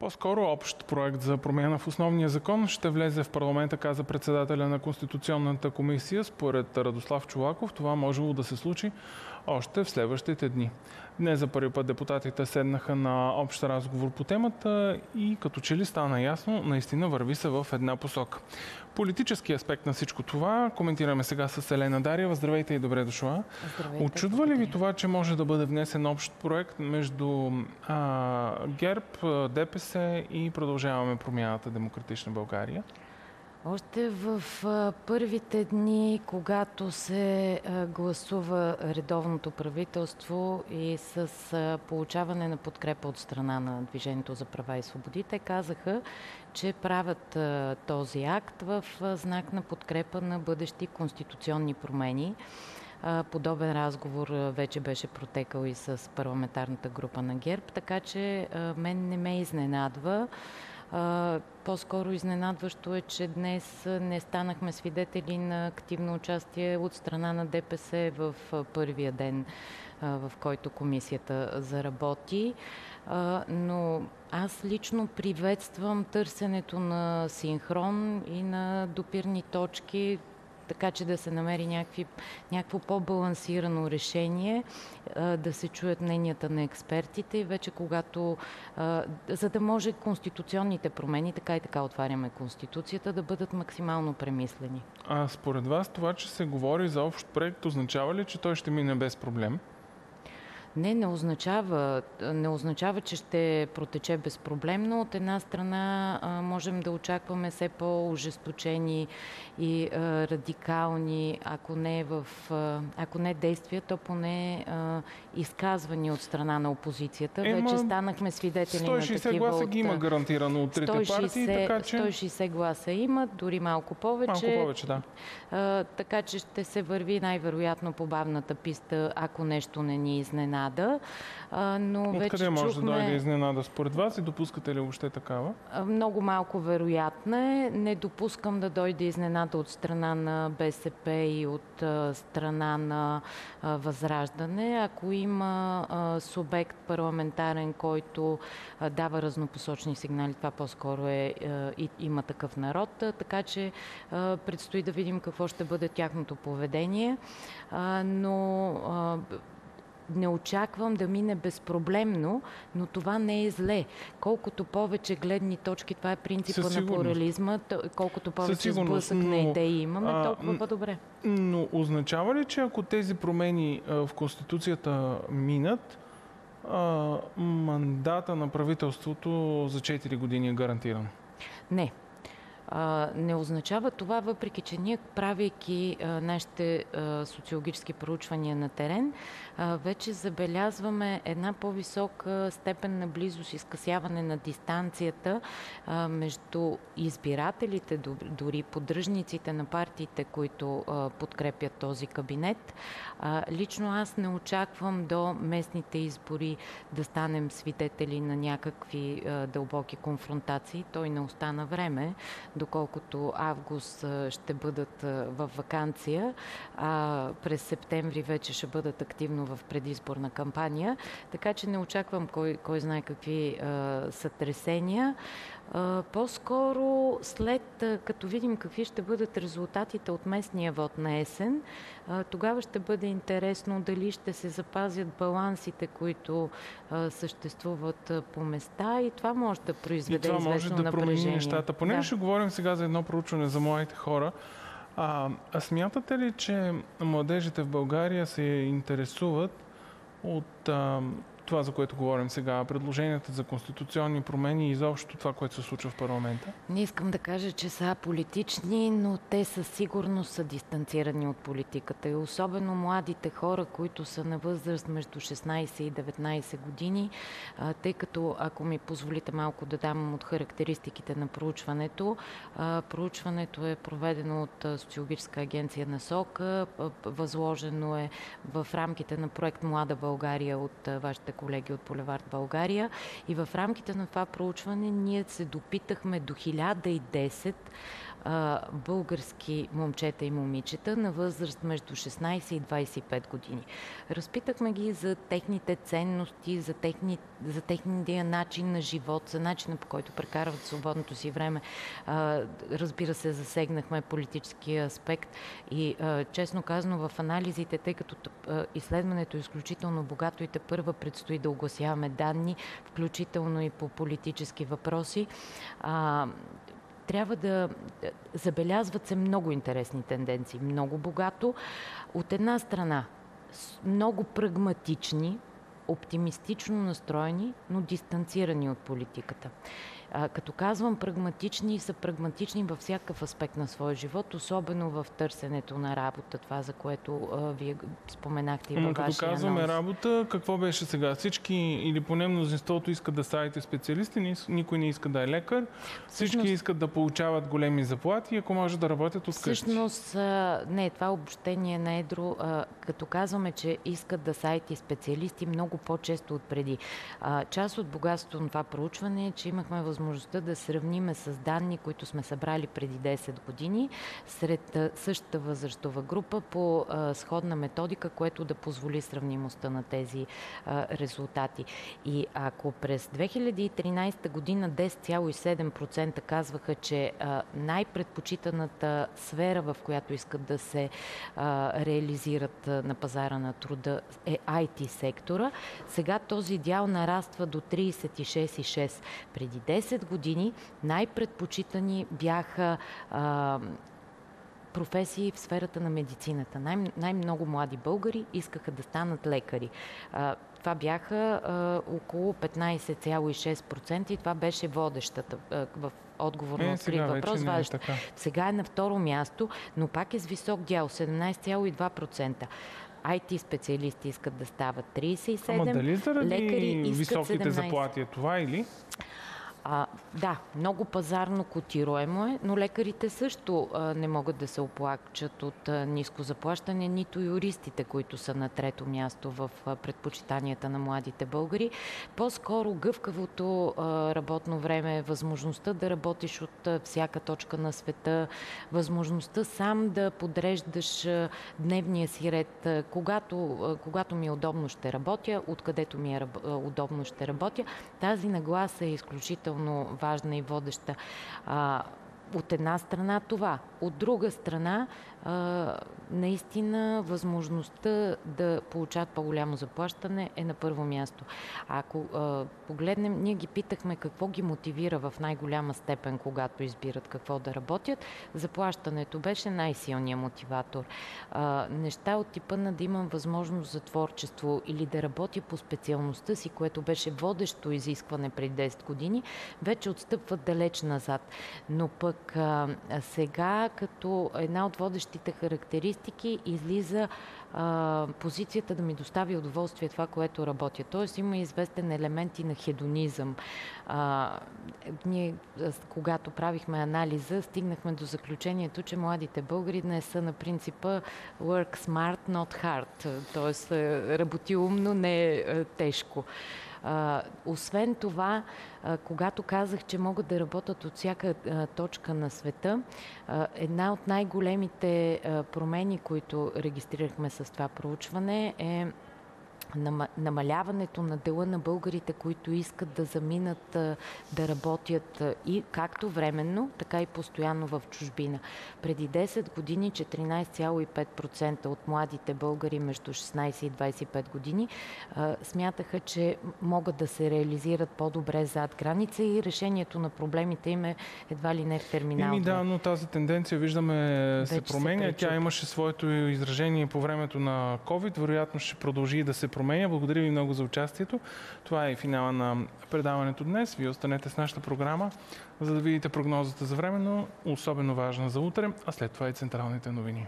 По-скоро общ проект за промяна в основния закон ще влезе в парламента, каза председателя на Конституционната комисия. Според Радослав Чулаков това можело да се случи още в следващите дни. Днес за първи път депутатите седнаха на общ разговор по темата и като че ли стана ясно, наистина върви се в една посока. Политически аспект на всичко това коментираме сега с Елена Дария. Здравейте и добре дошла. Здравейте, Очудва ли ви това, че може да бъде внесен общ проект между а, ГЕРБ, ДПС и продължаваме промяната Демократична България? Още в първите дни, когато се гласува редовното правителство и с получаване на подкрепа от страна на Движението за права и свободи, те казаха, че правят този акт в знак на подкрепа на бъдещи конституционни промени. Подобен разговор вече беше протекал и с парламентарната група на ГЕРБ, така че мен не ме изненадва. По-скоро изненадващо е, че днес не станахме свидетели на активно участие от страна на ДПС в първия ден, в който комисията заработи. Но аз лично приветствам търсенето на синхрон и на допирни точки, така че да се намери някакви, някакво по-балансирано решение, да се чуят мненията на експертите и вече когато, за да може конституционните промени, така и така отваряме Конституцията, да бъдат максимално премислени. А според вас това, че се говори за общ проект, означава ли, че той ще мине без проблем? Не, не означава, не означава, че ще протече безпроблемно. От една страна можем да очакваме все по-ожесточени и радикални, ако не, в, ако не действия, то поне изказвани от страна на опозицията. Ема, Вече станахме свидетели на такива 160 гласа ги има гарантирано от трите 160, партии, така че... 160 гласа има, дори малко повече. Малко повече, да. А, така че ще се върви най-вероятно по бавната писта, ако нещо не ни изненада изненада. А, но Откъде вече може чухме... да дойде изненада според вас и допускате ли въобще такава? Много малко вероятна е. Не допускам да дойде изненада от страна на БСП и от страна на Възраждане. Ако има субект парламентарен, който дава разнопосочни сигнали, това по-скоро е и, има такъв народ. Така че предстои да видим какво ще бъде тяхното поведение. Но не очаквам да мине безпроблемно, но това не е зле. Колкото повече гледни точки, това е принципа на плурализма, колкото повече сблъсък на идеи имаме, толкова по-добре. Но означава ли, че ако тези промени в Конституцията минат, мандата на правителството за 4 години е гарантиран? Не а, не означава това, въпреки че ние, правейки нашите социологически проучвания на терен, вече забелязваме една по-висока степен на близост и скъсяване на дистанцията между избирателите, дори поддръжниците на партиите, които подкрепят този кабинет. Лично аз не очаквам до местните избори да станем свидетели на някакви дълбоки конфронтации. Той не остана време доколкото август ще бъдат в вакансия, а през септември вече ще бъдат активно в предизборна кампания, така че не очаквам кой, кой знае какви сътресения. По-скоро след като видим какви ще бъдат резултатите от местния вод на есен, тогава ще бъде интересно дали ще се запазят балансите, които съществуват по места и това може да произведе и това може да промени нещата. Поне да. ще говорим сега за едно проучване за младите хора. А, а смятате ли, че младежите в България се интересуват от а, това, за което говорим сега, предложенията за конституционни промени и изобщо това, което се случва в парламента? Не искам да кажа, че са политични, но те със сигурност са дистанцирани от политиката. И особено младите хора, които са на възраст между 16 и 19 години, тъй като, ако ми позволите малко да дам от характеристиките на проучването, проучването е проведено от Социологическа агенция на СОК, възложено е в рамките на проект Млада България от вашите колеги от Полевард България. И в рамките на това проучване ние се допитахме до 1010 а, български момчета и момичета на възраст между 16 и 25 години. Разпитахме ги за техните ценности, за, техни, за техния начин на живот, за начина по който прекарват свободното си време. А, разбира се, засегнахме политическия аспект и а, честно казано в анализите, тъй като изследването е изключително богато и те първа предстои да огласяваме данни, включително и по политически въпроси. А, трябва да забелязват се много интересни тенденции, много богато. От една страна, много прагматични, оптимистично настроени, но дистанцирани от политиката. А, като казвам прагматични, са прагматични във всякакъв аспект на своя живот, особено в търсенето на работа, това за което а, вие споменахте и във Като казваме анонс. работа, какво беше сега? Всички или поне мнозинството искат да ставите специалисти, никой не иска да е лекар, всички Всъщност, искат да получават големи заплати, ако може да работят от Всъщност, не, това обобщение на едро, като казваме, че искат да са IT специалисти много по-често от преди. Част от богатството на това проучване е, че имахме възможност възможността да сравниме с данни, които сме събрали преди 10 години, сред същата възрастова група по сходна методика, което да позволи сравнимостта на тези резултати. И ако през 2013 година 10,7% казваха, че най-предпочитаната сфера, в която искат да се реализират на пазара на труда е IT сектора, сега този дял нараства до 36,6. Преди 10 10 години най-предпочитани бяха а, професии в сферата на медицината. Най- най-много млади българи искаха да станат лекари. А, това бяха а, около 15,6% и това беше водещата а, в отговор на е, открит въпрос. Е сега е на второ място, но пак е с висок дял 17,2%. IT специалисти искат да стават 37, Ама дали заради лекари искат високите 17. заплати е това или? А, да, много пазарно котируемо е, но лекарите също а, не могат да се оплачат от а, ниско заплащане, нито юристите, които са на трето място в а, предпочитанията на младите българи. По-скоро гъвкавото а, работно време, възможността да работиш от а, всяка точка на света, възможността сам да подреждаш а, дневния си ред, а, когато, а, когато ми е удобно ще работя, откъдето ми е а, удобно ще работя. Тази нагласа е изключително изключително важна и водеща. От една страна това. От друга страна, а, наистина възможността да получават по-голямо заплащане е на първо място. Ако а, погледнем, ние ги питахме какво ги мотивира в най-голяма степен, когато избират какво да работят. Заплащането беше най-силният мотиватор. А, неща от типа на да имам възможност за творчество или да работя по специалността си, което беше водещо изискване преди 10 години, вече отстъпват далеч назад. Но пък а, сега, като една от водещите характеристики, излиза а, позицията да ми достави удоволствие това, което работя. Тоест има известен елемент и на хедонизъм. А, ние, когато правихме анализа, стигнахме до заключението, че младите българи днес са на принципа work smart, not hard. Тоест работи умно, не тежко. Освен това, а, когато казах, че могат да работят от всяка а, точка на света, а, една от най-големите промени, които регистрирахме с това проучване е намаляването на дела на българите, които искат да заминат да работят и както временно, така и постоянно в чужбина. Преди 10 години 14,5% от младите българи между 16 и 25 години смятаха, че могат да се реализират по-добре зад граница и решението на проблемите им е едва ли не в терминал. Ими да, но тази тенденция виждаме Вече се променя. Се Тя имаше своето изражение по времето на COVID. Вероятно ще продължи да се променя. Благодаря ви много за участието. Това е финала на предаването днес. Вие останете с нашата програма, за да видите прогнозата за време, но особено важна за утре, а след това и централните новини.